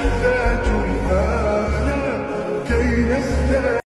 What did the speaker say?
نحتاج الآن كي نستعيد